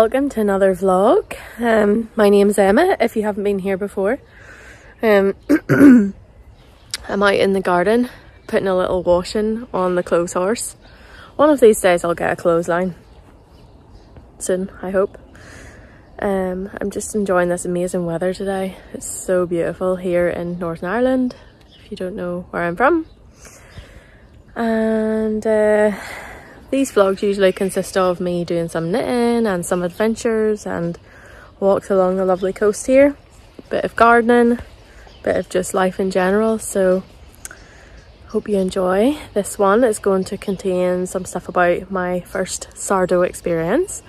welcome to another vlog. Um, my name's Emma, if you haven't been here before. Um, I'm out in the garden putting a little washing on the clothes horse. One of these days I'll get a clothesline. Soon, I hope. Um, I'm just enjoying this amazing weather today. It's so beautiful here in Northern Ireland, if you don't know where I'm from. And uh, these vlogs usually consist of me doing some knitting and some adventures and walks along the lovely coast here. Bit of gardening, bit of just life in general. So hope you enjoy. This one is going to contain some stuff about my first sourdough experience.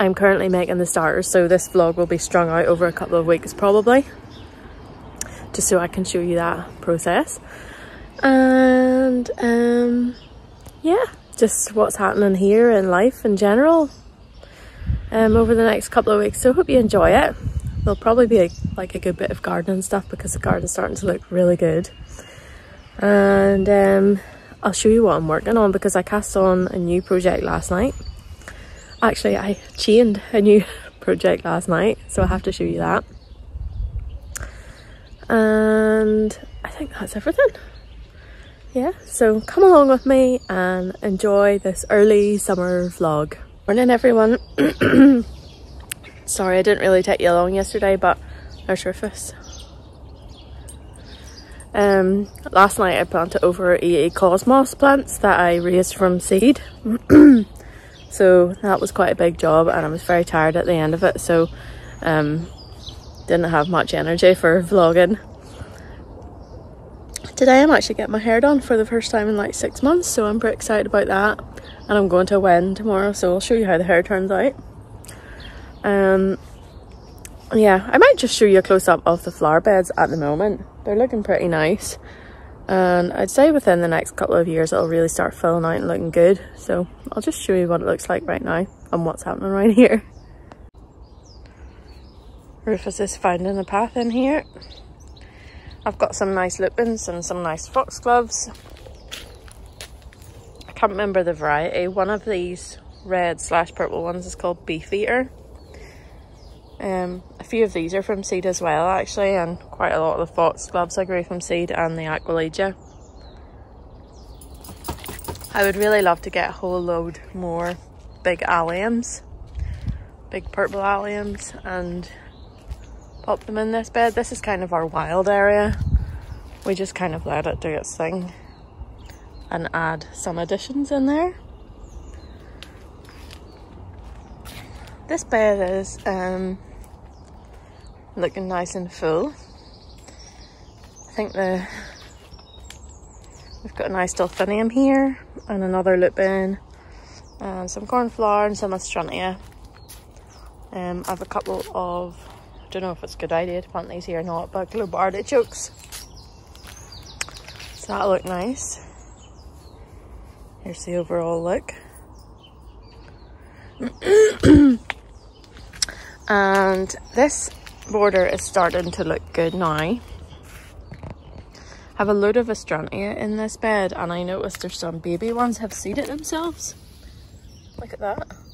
I'm currently making the starters, so this vlog will be strung out over a couple of weeks probably. Just so I can show you that process. And um, yeah, just what's happening here in life in general um, over the next couple of weeks. So hope you enjoy it. There'll probably be a, like a good bit of gardening stuff because the garden's starting to look really good. And um, I'll show you what I'm working on because I cast on a new project last night. Actually, I chained a new project last night, so I have to show you that. And I think that's everything yeah so come along with me and enjoy this early summer vlog. Morning everyone. Sorry i didn't really take you along yesterday but there's rufus um last night i planted over 80 cosmos plants that i raised from seed. So that was quite a big job and i was very tired at the end of it so um didn't have much energy for vlogging Today I'm actually getting my hair done for the first time in like six months so I'm pretty excited about that and I'm going to a wedding tomorrow so I'll show you how the hair turns out. Um, yeah, I might just show you a close-up of the flower beds at the moment. They're looking pretty nice and I'd say within the next couple of years it'll really start filling out and looking good so I'll just show you what it looks like right now and what's happening right here. Rufus is finding a path in here. I've got some nice lupins and some nice foxgloves. I can't remember the variety. One of these red slash purple ones is called Beefeater. Um, a few of these are from seed as well actually and quite a lot of the foxgloves I grew from seed and the Aquilegia. I would really love to get a whole load more big alliums, big purple alliums and pop them in this bed. This is kind of our wild area. We just kind of let it do its thing and add some additions in there. This bed is um, looking nice and full. I think the we've got a nice delphinium here and another lupin and some cornflower and some astrantia. Um, I have a couple of don't know if it's a good idea to plant these here or not, but globe artichokes. So that look nice. Here's the overall look. and this border is starting to look good now. I have a load of astrantia in this bed and I noticed there's some baby ones have seeded themselves. Look at that.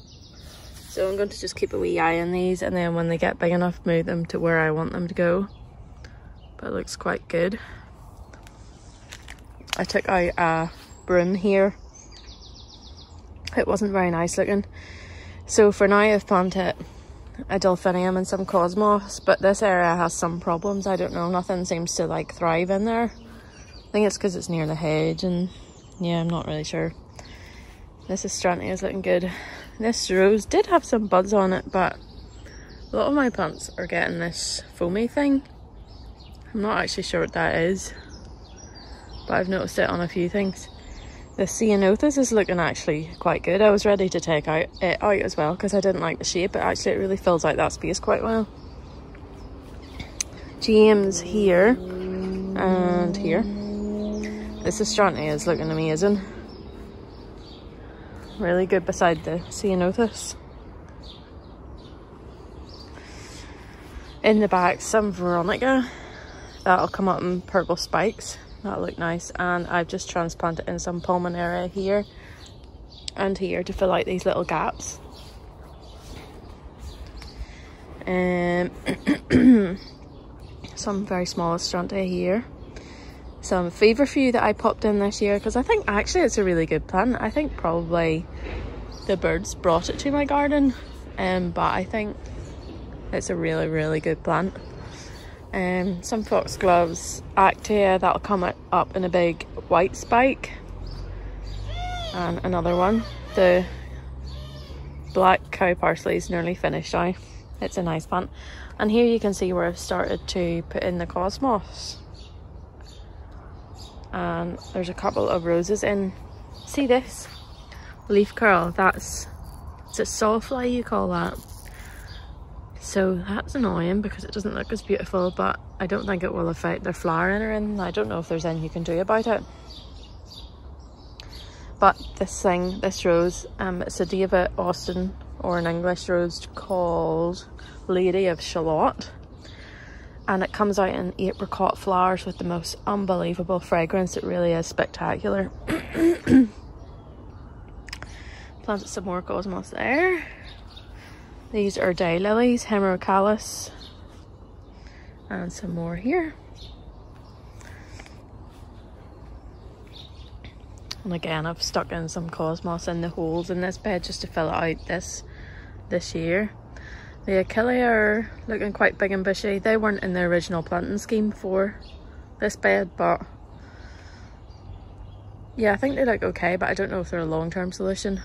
So I'm going to just keep a wee eye on these and then when they get big enough, move them to where I want them to go. But it looks quite good. I took out a broom here. It wasn't very nice looking. So for now I've planted a delphinium and some cosmos, but this area has some problems. I don't know, nothing seems to like thrive in there. I think it's because it's near the hedge and yeah, I'm not really sure. This is looking good. This rose did have some buds on it, but a lot of my plants are getting this foamy thing. I'm not actually sure what that is, but I've noticed it on a few things. The ceanothus is looking actually quite good. I was ready to take out it out as well because I didn't like the shape, but actually it really fills out that space quite well. geums here and here. This astrantia is looking amazing really good beside the ceanothus. In the back, some veronica. That'll come up in purple spikes. That'll look nice. And I've just transplanted in some pulmonaria here and here to fill out these little gaps. Um, some very small Astrantia here. Some feverfew that I popped in this year because I think actually it's a really good plant. I think probably the birds brought it to my garden um, but I think it's a really really good plant. Um, some foxgloves, Actaea, that'll come up in a big white spike. And another one, the black cow parsley is nearly finished now. It's a nice plant. And here you can see where I've started to put in the cosmos. And there's a couple of roses in. See this? Leaf curl, that's, is it sawfly you call that? So that's annoying because it doesn't look as beautiful, but I don't think it will affect the flowering or. I don't know if there's anything you can do about it. But this thing, this rose, um, it's a David Austin or an English rose called Lady of Shalott. And it comes out in apricot flowers with the most unbelievable fragrance. It really is spectacular. Planted some more cosmos there. These are daylilies, hemerocallis, and some more here. And again, I've stuck in some cosmos in the holes in this bed just to fill out this this year. The achillea are looking quite big and bushy. They weren't in the original planting scheme for this bed, but yeah, I think they look okay, but I don't know if they're a long-term solution.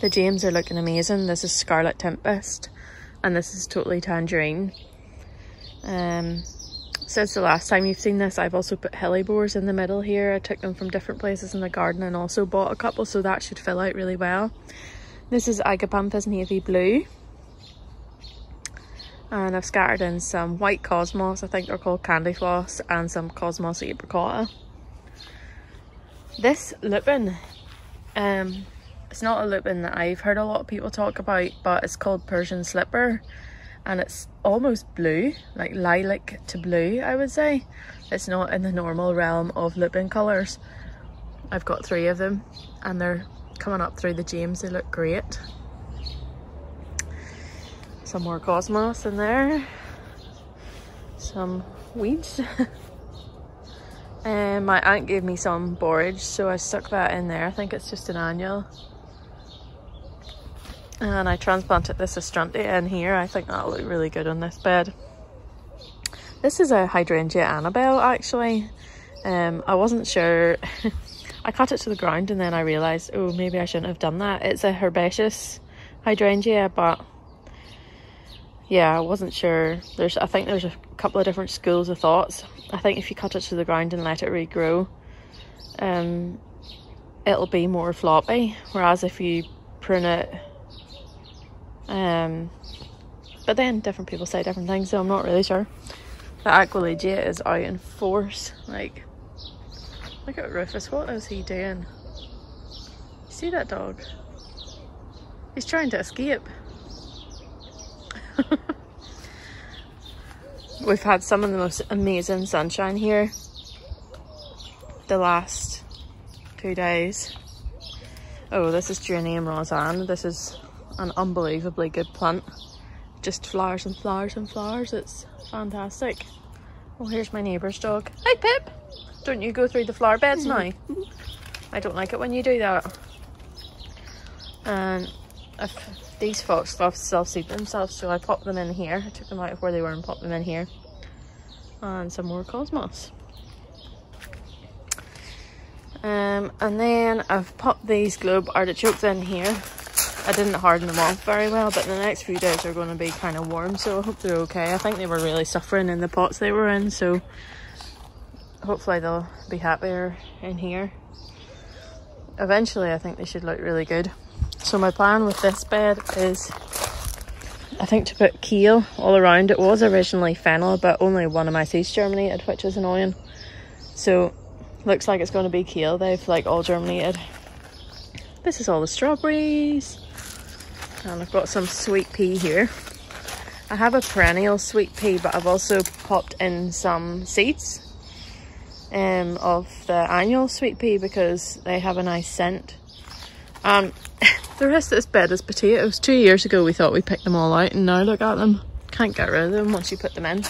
The geums are looking amazing. This is Scarlet Tempest and this is totally Tangerine. Um, since the last time you've seen this, I've also put hellebores in the middle here. I took them from different places in the garden and also bought a couple, so that should fill out really well. This is Agapanthus Navy Blue. And I've scattered in some white cosmos, I think they're called candy floss, and some cosmos apricota. This lupin, um, it's not a lupin that I've heard a lot of people talk about, but it's called Persian Slipper. And it's almost blue, like lilac to blue, I would say. It's not in the normal realm of lupin colours. I've got three of them and they're coming up through the geums. They look great. Some more cosmos in there. Some weeds. and my aunt gave me some borage, so I stuck that in there. I think it's just an annual and I transplanted this Astrantia in here. I think that'll look really good on this bed. This is a hydrangea Annabelle actually. Um, I wasn't sure. I cut it to the ground and then I realised, oh, maybe I shouldn't have done that. It's a herbaceous hydrangea, but yeah, I wasn't sure. There's, I think there's a couple of different schools of thoughts. I think if you cut it to the ground and let it regrow, um, it'll be more floppy. Whereas if you prune it um, but then different people say different things, so I'm not really sure. The Aquilegia is out in force. Like, look at Rufus. What is he doing? See that dog? He's trying to escape. We've had some of the most amazing sunshine here the last two days. Oh, this is Geranium Rozanne. This is an unbelievably good plant. Just flowers and flowers and flowers. It's fantastic. Oh, here's my neighbour's dog. Hi, Pip. Don't you go through the flower beds now? I don't like it when you do that. And if these foxgloves self-seed themselves, so I popped them in here. I took them out of where they were and popped them in here. And some more cosmos. Um, and then I've popped these globe artichokes in here I didn't harden them off very well, but the next few days are going to be kind of warm, so I hope they're okay. I think they were really suffering in the pots they were in, so hopefully they'll be happier in here. Eventually, I think they should look really good. So my plan with this bed is, I think to put kale all around. It was originally fennel, but only one of my seeds germinated, which is annoying. So looks like it's going to be kale. They've like all germinated. This is all the strawberries and I've got some sweet pea here. I have a perennial sweet pea but I've also popped in some seeds um, of the annual sweet pea because they have a nice scent. Um, the rest of this bed is potatoes. Two years ago we thought we picked them all out and now look at them. Can't get rid of them once you put them in.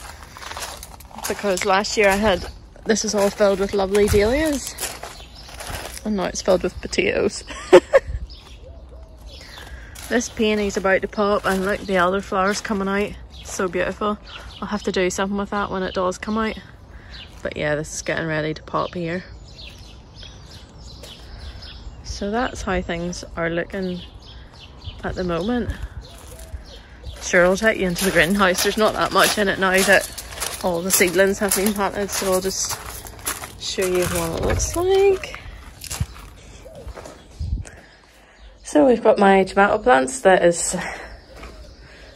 Because last year I had, this is all filled with lovely dahlias. And now it's filled with potatoes. this peony's about to pop and look the elderflowers coming out. So beautiful. I'll have to do something with that when it does come out. But yeah, this is getting ready to pop here. So that's how things are looking at the moment. Sure, I'll take you into the greenhouse. There's not that much in it now that all the seedlings have been planted, so I'll just show you what it looks like. So we've got my tomato plants that is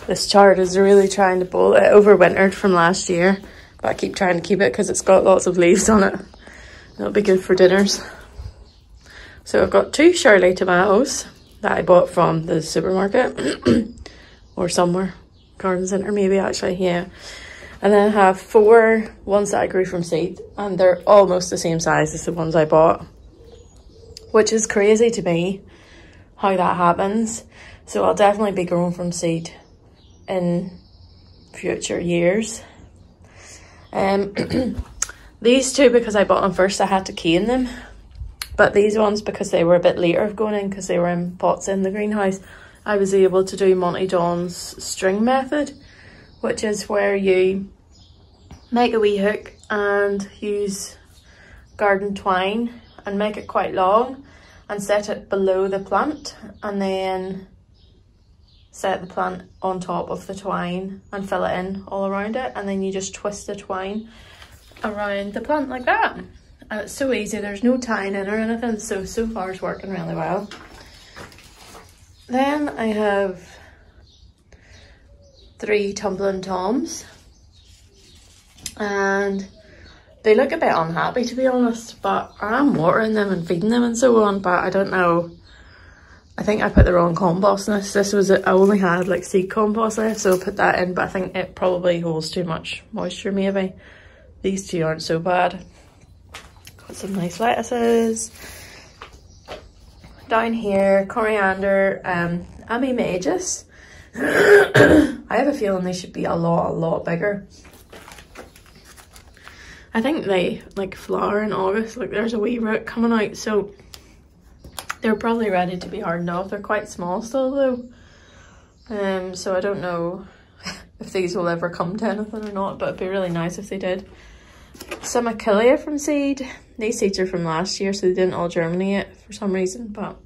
this chard is really trying to bolt it overwintered from last year but I keep trying to keep it because it's got lots of leaves on it it'll be good for dinners so I've got two Shirley tomatoes that I bought from the supermarket or somewhere. Garden centre maybe actually, yeah. And then I have four ones that I grew from seed and they're almost the same size as the ones I bought. Which is crazy to me how that happens. So I'll definitely be growing from seed in future years. Um, these two, because I bought them first, I had to cane them but these ones, because they were a bit later of going in, because they were in pots in the greenhouse, I was able to do Monty Don's string method, which is where you make a wee hook and use garden twine and make it quite long and set it below the plant and then set the plant on top of the twine and fill it in all around it and then you just twist the twine around the plant like that. And it's so easy, there's no tying in or anything, so, so far it's working really well. Then I have three tumbling toms. And they look a bit unhappy to be honest, but I'm watering them and feeding them and so on, but I don't know. I think I put the wrong compost in this. This was, it I only had like seed compost left, so I put that in, but I think it probably holds too much moisture maybe. These two aren't so bad. Got some nice lettuces. Down here, coriander, um, Ammi majus. I have a feeling they should be a lot, a lot bigger. I think they like flower in August, like there's a wee root coming out, so they're probably ready to be hardened off. They're quite small still though. Um, so I don't know if these will ever come to anything or not, but it'd be really nice if they did. Some Achillea from seed. These seeds are from last year, so they didn't all germinate for some reason, but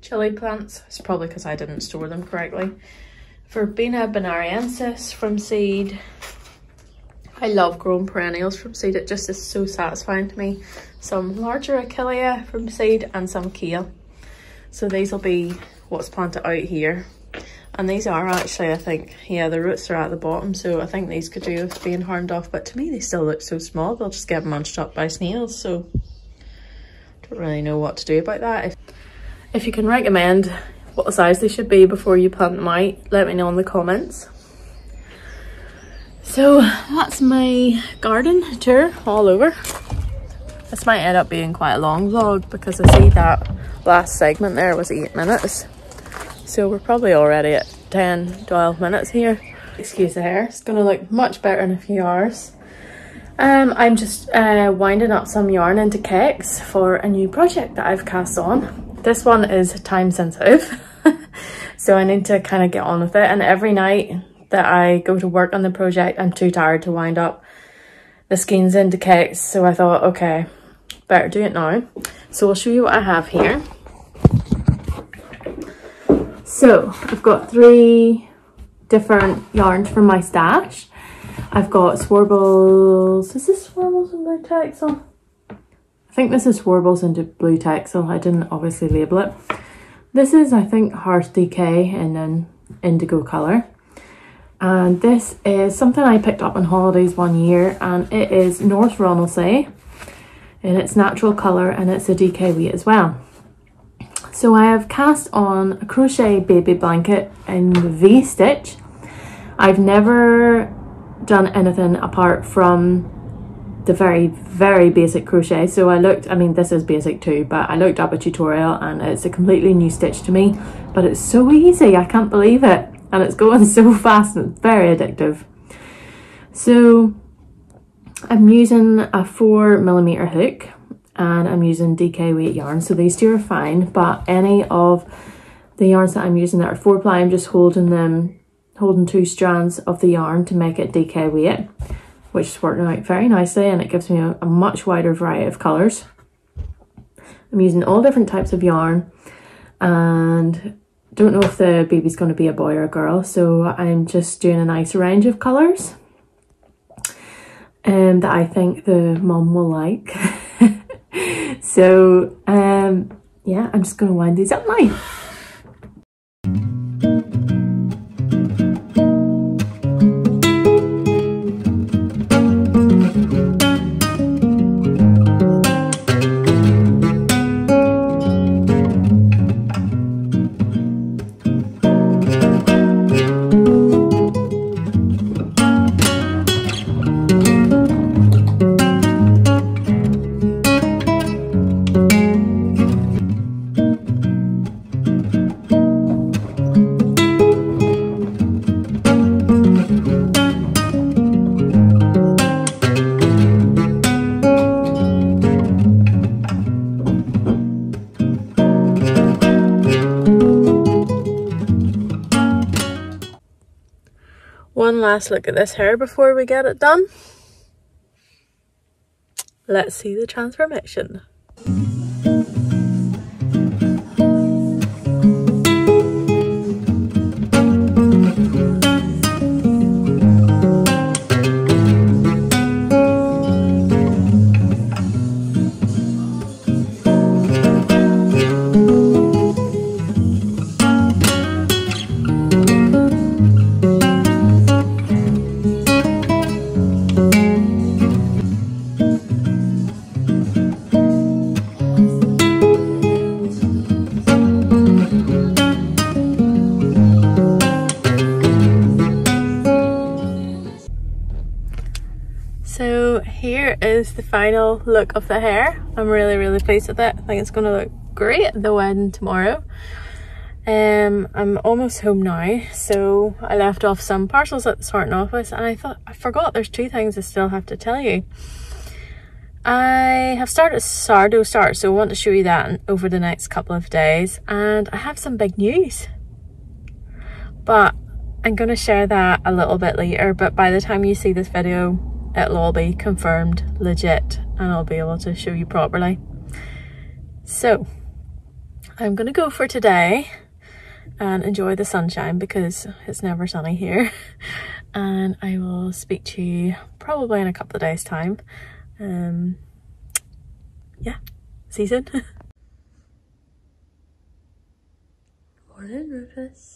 chili plants, it's probably because I didn't store them correctly. Verbena bonariensis from seed. I love growing perennials from seed, it just is so satisfying to me. Some larger Achillea from seed and some kale. So these will be what's planted out here. And these are actually, I think, yeah, the roots are at the bottom, so I think these could do with being harmed off. But to me, they still look so small. They'll just get munched up by snails, so don't really know what to do about that. If, if you can recommend what size they should be before you plant them out, let me know in the comments. So that's my garden tour all over. This might end up being quite a long vlog because I see that last segment there was eight minutes. So we're probably already at 10, 12 minutes here. Excuse the hair, it's gonna look much better in a few hours. Um, I'm just uh, winding up some yarn into cakes for a new project that I've cast on. This one is time sensitive, so I need to kind of get on with it. And every night that I go to work on the project, I'm too tired to wind up the skeins into cakes. So I thought, okay, better do it now. So I'll show you what I have here. So I've got three different yarns from my stash. I've got Swarbles, is this Swarbles and Blue Texel? I think this is Swarbles and Blue Texel, I didn't obviously label it. This is, I think, Hearth DK in an indigo colour. And this is something I picked up on holidays one year and it is North Ronaldsay in its natural colour and it's a DK weight as well. So I have cast on a crochet baby blanket in the V-stitch. I've never done anything apart from the very very basic crochet. So I looked I mean this is basic too but I looked up a tutorial and it's a completely new stitch to me but it's so easy I can't believe it. And it's going so fast and very addictive. So I'm using a four millimeter hook and I'm using DK weight yarn so these two are fine but any of the yarns that I'm using that are four ply I'm just holding them holding two strands of the yarn to make it DK weight which is working out very nicely and it gives me a, a much wider variety of colours. I'm using all different types of yarn and don't know if the baby's going to be a boy or a girl so I'm just doing a nice range of colours um, that I think the mum will like. so um, yeah, I'm just going to wind these up now. Last look at this hair before we get it done. Let's see the transformation. Final look of the hair. I'm really, really pleased with it. I think it's going to look great at the wedding tomorrow. Um, I'm almost home now, so I left off some parcels at the sorting office and I thought, I forgot there's two things I still have to tell you. I have started sourdough start, so I want to show you that over the next couple of days. And I have some big news. But I'm going to share that a little bit later, but by the time you see this video, it'll all be confirmed legit and I'll be able to show you properly. So I'm gonna go for today and enjoy the sunshine because it's never sunny here and I will speak to you probably in a couple of days time. Um, yeah, see you soon. Morning Rufus.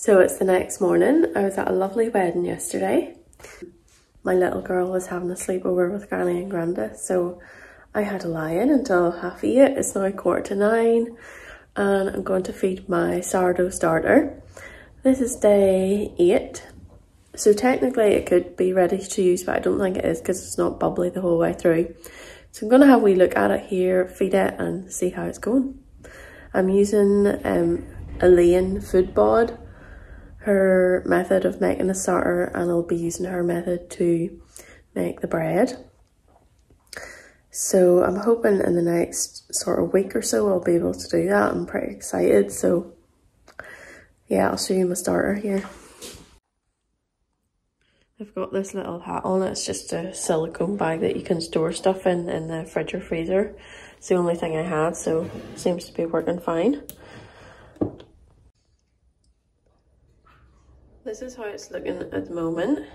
So it's the next morning. I was at a lovely wedding yesterday. My little girl was having a sleepover with Granny and Granda, so I had a lie in until half eight. It's now quarter to nine, and I'm going to feed my sourdough starter. This is day eight, so technically it could be ready to use, but I don't think it is because it's not bubbly the whole way through. So I'm going to have a wee look at it here, feed it, and see how it's going. I'm using um, Elaine Foodbod her method of making a starter and I'll be using her method to make the bread. So I'm hoping in the next sort of week or so I'll be able to do that. I'm pretty excited. So yeah, I'll show you my starter here. I've got this little hat on. It's just a silicone bag that you can store stuff in in the fridge or freezer. It's the only thing I had, so seems to be working fine. This is how it's looking at the moment.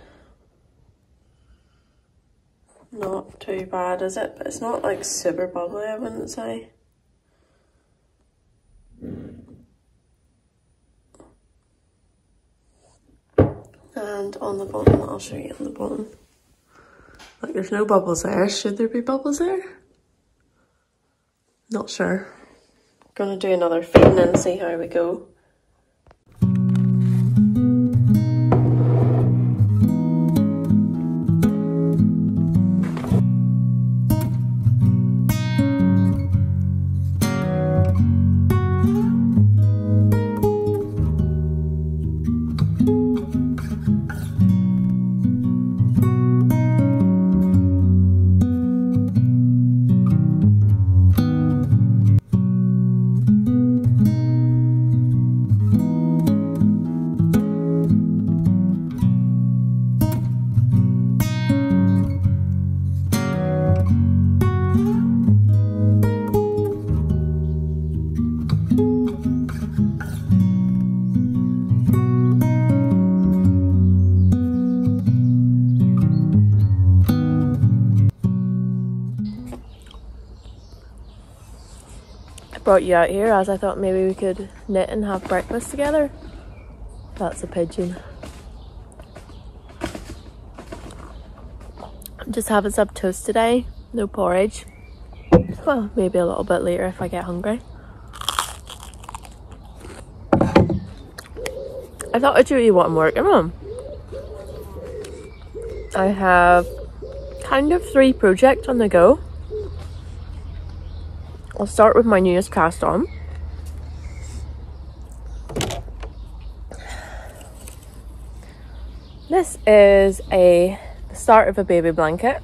Not too bad, is it? But it's not like super bubbly, I wouldn't say. And on the bottom, I'll show you on the bottom. Like there's no bubbles there. Should there be bubbles there? Not sure. Gonna do another feeding and see how we go. Brought you out here as I thought maybe we could knit and have breakfast together. That's a pigeon. I'm just having some toast today, no porridge. Well, maybe a little bit later if I get hungry. I thought I'd show you what I'm working on. I have kind of three projects on the go. I'll start with my newest cast on. This is a the start of a baby blanket.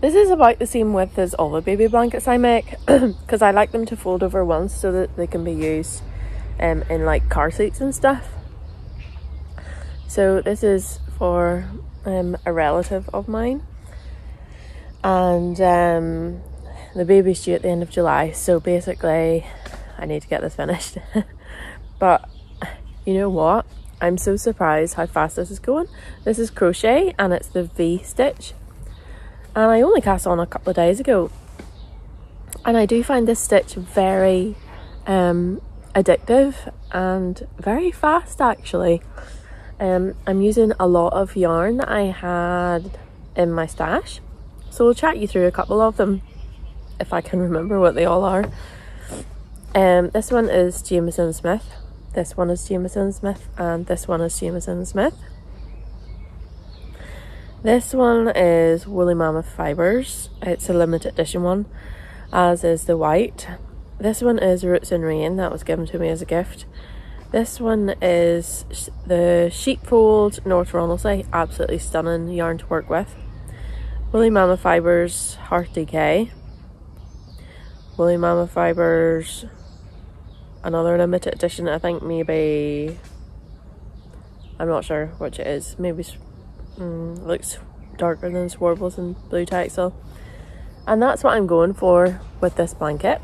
This is about the same width as all the baby blankets I make because I like them to fold over once so that they can be used um, in like car seats and stuff. So this is for um, a relative of mine and um, the baby's due at the end of July so basically I need to get this finished. But you know what? I'm so surprised how fast this is going. This is crochet and it's the V stitch. And I only cast on a couple of days ago. And I do find this stitch very um, addictive and very fast actually. Um, I'm using a lot of yarn that I had in my stash so we'll chat you through a couple of them if I can remember what they all are. Um, this one is Jamieson Smith, this one is Jamieson Smith, and this one is Jamieson Smith. This one is Woolly Mammoth Fibres. It's a limited edition one, as is the white. This one is Roots and Rain, that was given to me as a gift. This one is the Sheepfold North Ronaldsay, absolutely stunning yarn to work with. Woolly Mammoth Fibres Hearth DK. Woolly Mammoth Fibres, another limited edition, I think maybe, I'm not sure which it is, maybe mm, looks darker than Swarbles and Blue Texel. And that's what I'm going for with this blanket.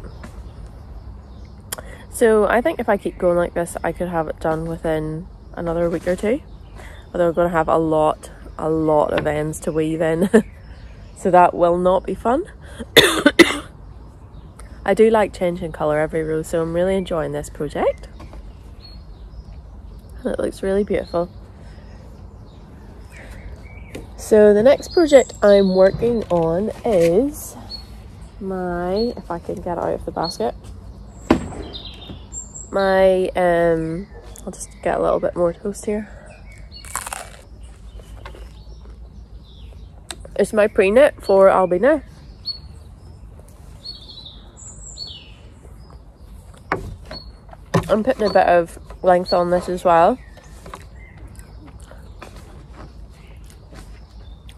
So I think if I keep going like this, I could have it done within another week or two. Although I'm going to have a lot, a lot of ends to weave in. so that will not be fun. I do like changing colour every row, so I'm really enjoying this project. And it looks really beautiful. So the next project I'm working on is my, if I can get out of the basket, my, um, I'll just get a little bit more toast here. It's my pre-knit for Ailbiona. I'm putting a bit of length on this as well.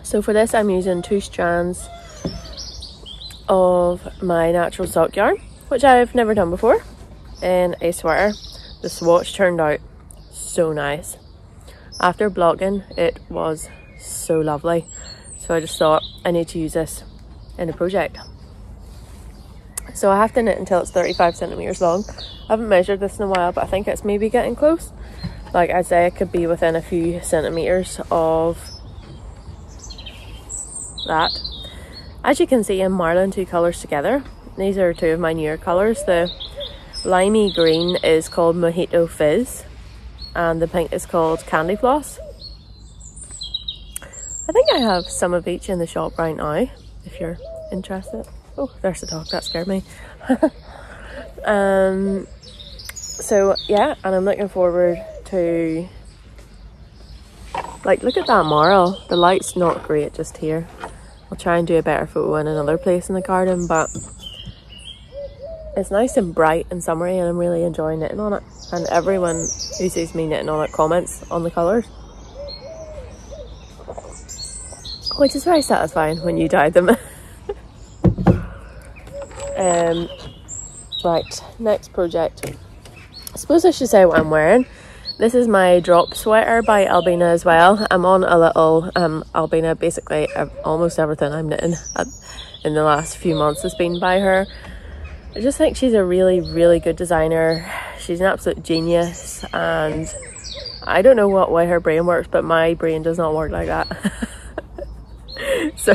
So for this I'm using two strands of my natural silk yarn, which I've never done before, in a sweater. The swatch turned out so nice. After blocking, it was so lovely. So I just thought I need to use this in a project. So I have to knit until it's 35 centimeters long. I haven't measured this in a while, but I think it's maybe getting close. Like I'd say it could be within a few centimeters of that. As you can see, I'm marling two colors together. These are two of my newer colors. The limey green is called Mojito Fizz, and the pink is called Candy Floss. I think I have some of each in the shop right now, if you're interested. Oh, there's the dog, that scared me. um, so yeah, and I'm looking forward to, like, look at that marl. The light's not great just here. I'll try and do a better photo in another place in the garden, but it's nice and bright and summery and I'm really enjoying knitting on it. And everyone who sees me knitting on it comments on the colours. Which is very satisfying when you dye them. um, right, next project. I suppose I should say what I'm wearing. This is my Dropp sweater by Ailbiona as well. I'm on a little um, Ailbiona, basically almost everything I'm knitting in the last few months has been by her. I just think she's a really, really good designer. She's an absolute genius and I don't know what way her brain works, but my brain does not work like that. so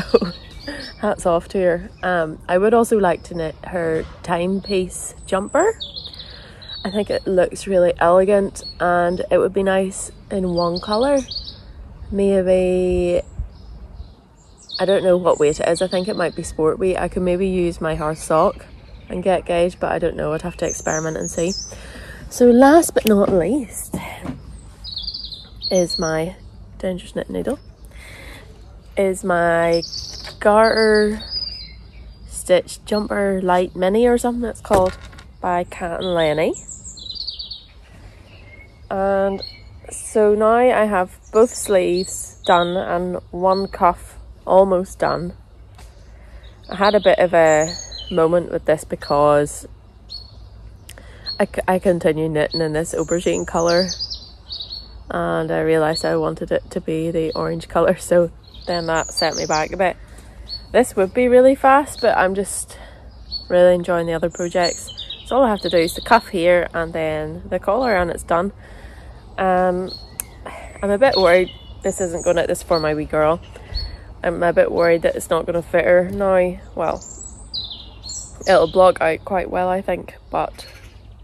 hats off to her. Um, I would also like to knit her timepiece jumper. I think it looks really elegant and it would be nice in one colour. Maybe, I don't know what weight it is, I think it might be sport weight. I could maybe use my hearth sock and get gauge, but I don't know, I'd have to experiment and see. So last but not least is my dangerous knit needle. Is my garter stitch jumper light mini or something it's called by Kat and Leni. And so now I have both sleeves done and one cuff almost done. I had a bit of a moment with this because I, I continued knitting in this aubergine colour and I realised I wanted it to be the orange colour so then that set me back a bit. This would be really fast but I'm just really enjoying the other projects. So all I have to do is the cuff here and then the collar and it's done. Um, I'm a bit worried this isn't going to, this for my wee girl. I'm a bit worried that it's not going to fit her now. Well, it'll block out quite well I think but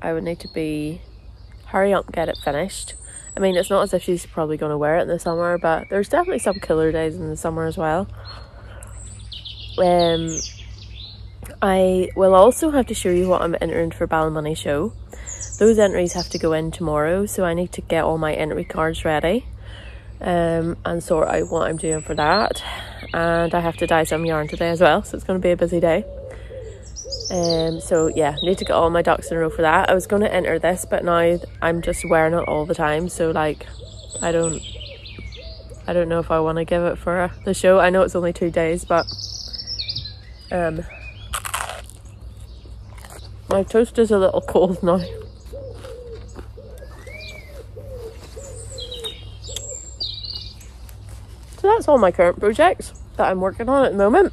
I would need to be hurry up get it finished I mean it's not as if she's probably going to wear it in the summer but there's definitely some killer days in the summer as well. Um I will also have to show you what I'm entering for Ballymoney show. Those entries have to go in tomorrow so I need to get all my entry cards ready um, and sort out what I'm doing for that. And I have to dye some yarn today as well so it's going to be a busy day um, so yeah, need to get all my ducks in a row for that. I was going to enter this, but now I'm just wearing it all the time. So like, I don't, I don't know if I want to give it for the show. I know it's only two days, but um, my toast is a little cold now. So that's all my current projects that I'm working on at the moment.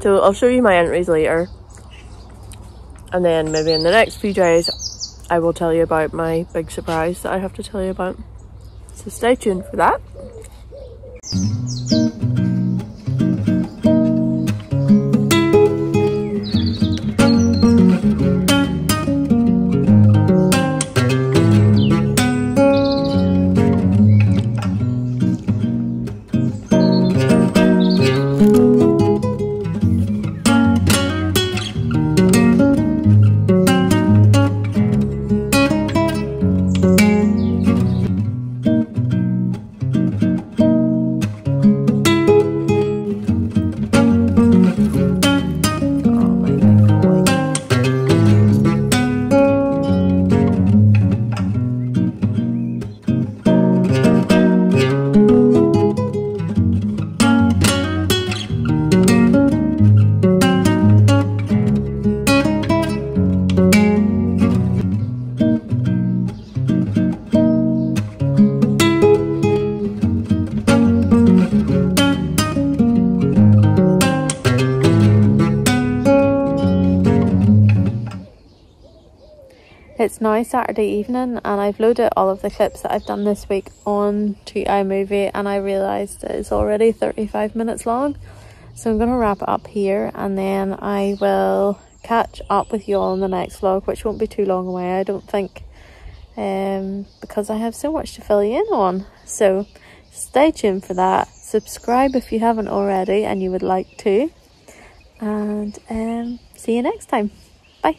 So I'll show you my entries later. And then maybe in the next few days, I will tell you about my big surprise that I have to tell you about. So stay tuned for that. Now Saturday evening and I've loaded all of the clips that I've done this week on to iMovie and I realised that it's already 35 minutes long. So I'm going to wrap it up here and then I will catch up with you all in the next vlog which won't be too long away I don't think um, because I have so much to fill you in on. So stay tuned for that. Subscribe if you haven't already and you would like to. And um, see you next time. Bye.